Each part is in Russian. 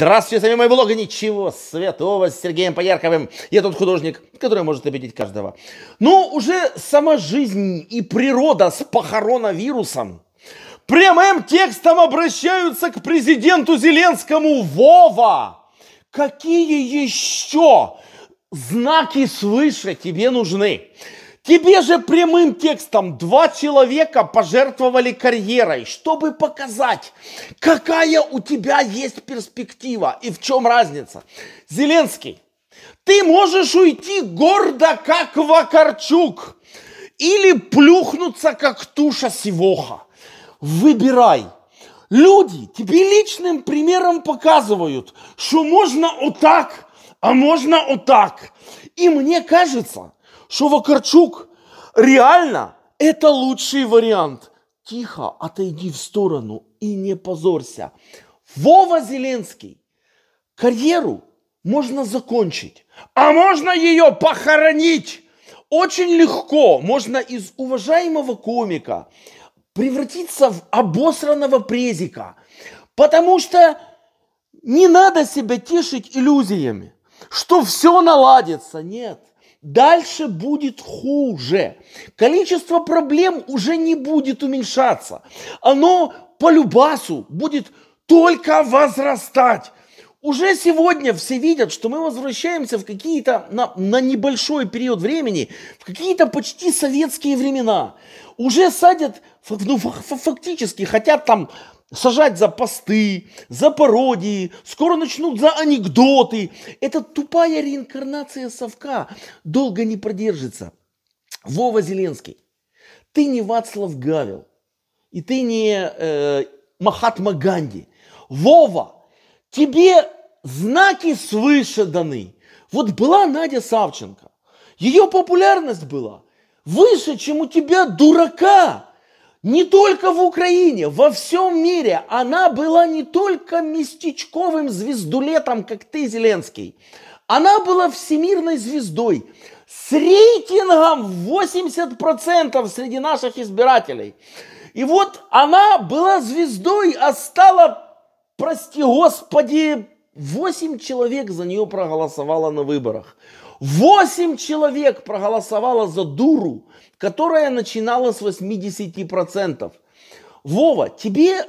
Здравствуйте, с вами мой блог «Ничего святого» с Сергеем Поярковым. Я тот художник, который может обидеть каждого. Но уже сама жизнь и природа с похоронавирусом прямым текстом обращаются к президенту Зеленскому. Вова, какие еще знаки свыше тебе нужны? Тебе же прямым текстом два человека пожертвовали карьерой, чтобы показать, какая у тебя есть перспектива и в чем разница. Зеленский, ты можешь уйти гордо, как Вакарчук, или плюхнуться, как туша Сивоха. Выбирай. Люди тебе личным примером показывают, что можно вот так, а можно вот так. И мне кажется, что Вакарчук реально это лучший вариант. Тихо, отойди в сторону и не позорься. Вова Зеленский, карьеру можно закончить, а можно ее похоронить. Очень легко можно из уважаемого комика превратиться в обосранного презика. Потому что не надо себя тешить иллюзиями, что все наладится. Нет. Дальше будет хуже. Количество проблем уже не будет уменьшаться. Оно по любасу будет только возрастать. Уже сегодня все видят, что мы возвращаемся в какие-то, на, на небольшой период времени, в какие-то почти советские времена. Уже садят, ну, фактически хотят там сажать за посты, за пародии, скоро начнут за анекдоты. Это тупая реинкарнация совка долго не продержится. Вова Зеленский, ты не Вацлав Гавел, и ты не э, Махатма Ганди. Вова, тебе знаки свыше даны. Вот была Надя Савченко, ее популярность была выше, чем у тебя дурака. Не только в Украине, во всем мире она была не только местечковым звездулетом, как ты, Зеленский. Она была всемирной звездой с рейтингом в 80% среди наших избирателей. И вот она была звездой, а стала, прости господи, 8 человек за нее проголосовало на выборах. 8 человек проголосовало за дуру, которая начинала с 80%. Вова, тебе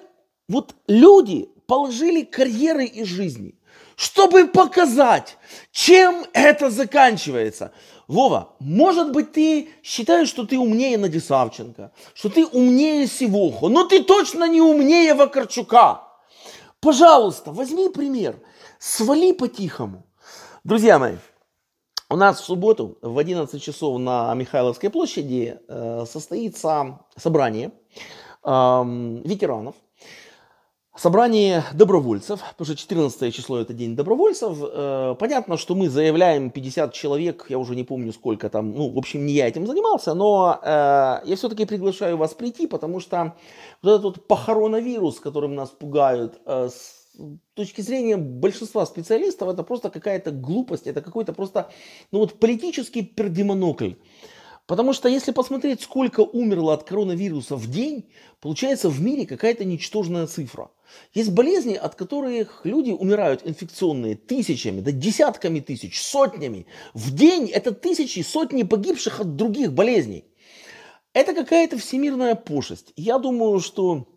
вот люди положили карьеры и жизни, чтобы показать, чем это заканчивается. Вова, может быть, ты считаешь, что ты умнее Нади Савченко, что ты умнее Сивоху, но ты точно не умнее Вакарчука. Пожалуйста, возьми пример, свали по-тихому. Друзья мои, у нас в субботу в 11 часов на Михайловской площади э, состоится собрание ветеранов, собрание добровольцев, потому что 14 число это день добровольцев. Э, понятно, что мы заявляем 50 человек, я уже не помню сколько там, ну, в общем, не я этим занимался, но э, я все-таки приглашаю вас прийти, потому что вот этот вот похоронавирус, которым нас пугают, с точки зрения большинства специалистов это просто какая-то глупость, это какой-то просто ну вот политический пердемонокль. Потому что если посмотреть, сколько умерло от коронавируса в день, получается в мире какая-то ничтожная цифра. Есть болезни, от которых люди умирают инфекционные тысячами, да десятками тысяч, сотнями. В день это тысячи, сотни погибших от других болезней. Это какая-то всемирная пошесть. Я думаю, что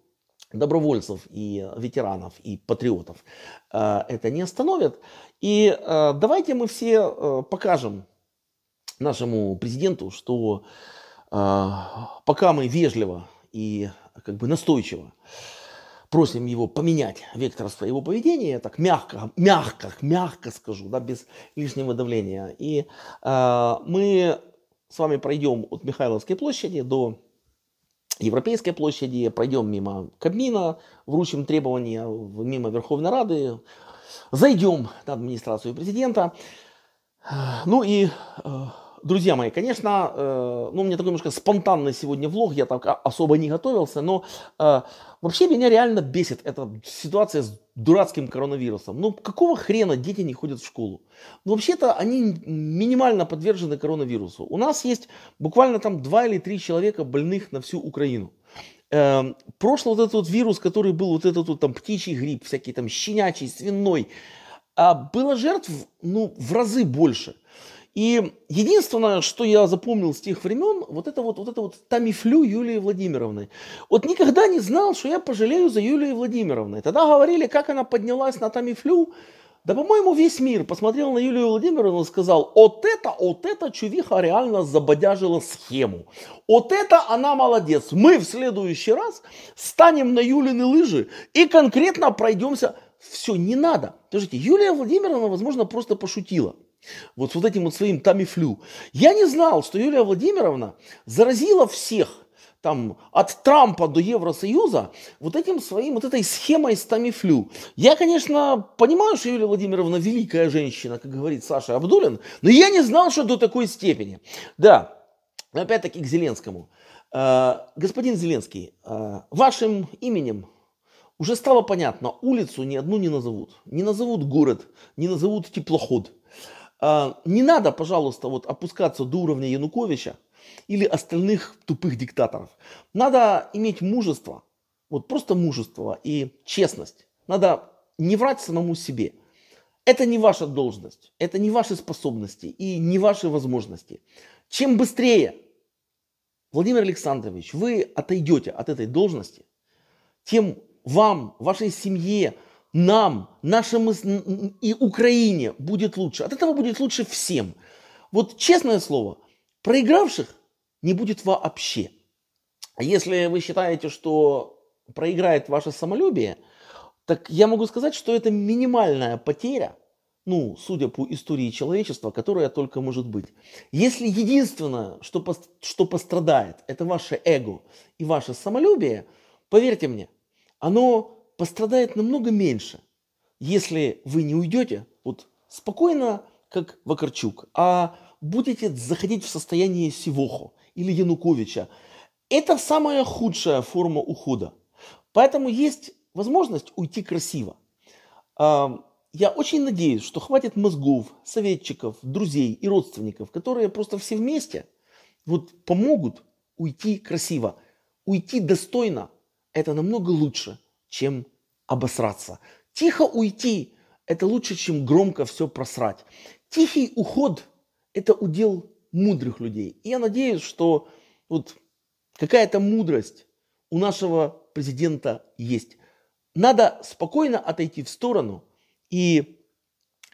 добровольцев и ветеранов и патриотов э, это не остановит. И э, давайте мы все э, покажем нашему президенту, что пока мы вежливо и как бы настойчиво просим его поменять вектор своего поведения, так мягко, мягко, мягко скажу, да, без лишнего давления. И мы с вами пройдем от Михайловской площади до Европейской площади, пройдем мимо Кабмина, вручим требования мимо Верховной Рады, зайдем на администрацию президента. Ну и э, друзья мои, конечно, э, ну, у меня такой немножко спонтанный сегодня влог, я так особо не готовился, но э, вообще меня реально бесит эта ситуация с дурацким коронавирусом. Ну, какого хрена дети не ходят в школу? Ну, вообще-то они минимально подвержены коронавирусу. У нас есть буквально там два или три человека больных на всю Украину. э, прошлый вот этот вот вирус, который был вот этот вот там птичий грипп, всякий там щенячий, свиной, а было жертв, ну, в разы больше. И единственное, что я запомнил с тех времен, вот это вот, вот это вот тамифлю Юлии Владимировны. Вот никогда не знал, что я пожалею за Юлией Владимировной. Тогда говорили, как она поднялась на тамифлю. Да, по-моему, весь мир посмотрел на Юлию Владимировну и сказал, вот это, вот это чувиха реально забодяжила схему. Вот это она молодец. Мы в следующий раз станем на Юлины лыжи и конкретно пройдемся. Все, не надо. Подождите, Юлия Владимировна, возможно, просто пошутила. Вот с вот этим вот своим тамифлю. Я не знал, что Юлия Владимировна заразила всех там от Трампа до Евросоюза вот этим своим, вот этой схемой с Тамифлю. Я, конечно, понимаю, что Юлия Владимировна великая женщина, как говорит Саша Абдулин, но я не знал, что до такой степени. Да, опять-таки к Зеленскому. Э, господин Зеленский, э, вашим именем уже стало понятно, улицу ни одну не назовут. Не назовут город, не назовут теплоход. А, не надо, пожалуйста, вот опускаться до уровня Януковича или остальных тупых диктаторов. Надо иметь мужество, вот просто мужество и честность. Надо не врать самому себе. Это не ваша должность, это не ваши способности и не ваши возможности. Чем быстрее, Владимир Александрович, вы отойдете от этой должности, тем вам, вашей семье, нам, нашим и Украине будет лучше. От этого будет лучше всем. Вот честное слово, проигравших не будет вообще. Если вы считаете, что проиграет ваше самолюбие, так я могу сказать, что это минимальная потеря, ну, судя по истории человечества, которая только может быть. Если единственное, что, что пострадает, это ваше эго и ваше самолюбие, поверьте мне, оно пострадает намного меньше, если вы не уйдете вот спокойно, как Вакарчук, а будете заходить в состояние Сивохо или Януковича. Это самая худшая форма ухода. Поэтому есть возможность уйти красиво. Я очень надеюсь, что хватит мозгов, советчиков, друзей и родственников, которые просто все вместе вот помогут уйти красиво. Уйти достойно – это намного лучше, чем обосраться. Тихо уйти – это лучше, чем громко все просрать. Тихий уход – это удел мудрых людей. И я надеюсь, что вот какая-то мудрость у нашего президента есть. Надо спокойно отойти в сторону и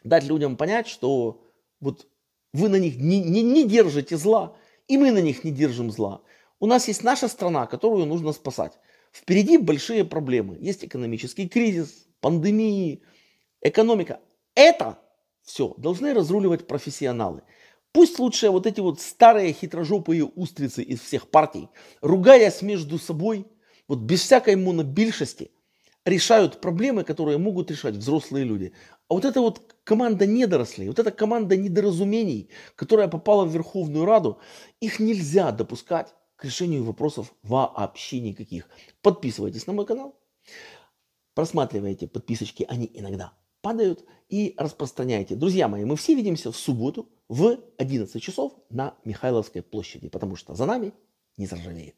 дать людям понять, что вот вы на них не, не, не держите зла, и мы на них не держим зла. У нас есть наша страна, которую нужно спасать. Впереди большие проблемы. Есть экономический кризис, пандемии, экономика. Это все должны разруливать профессионалы. Пусть лучше вот эти вот старые хитрожопые устрицы из всех партий, ругаясь между собой, вот без всякой монобильшести, решают проблемы, которые могут решать взрослые люди. А вот эта вот команда недорослей, вот эта команда недоразумений, которая попала в Верховную Раду, их нельзя допускать к решению вопросов вообще никаких. Подписывайтесь на мой канал, просматривайте подписочки, они иногда падают, и распространяйте. Друзья мои, мы все видимся в субботу в 11 часов на Михайловской площади, потому что за нами не заржавеет.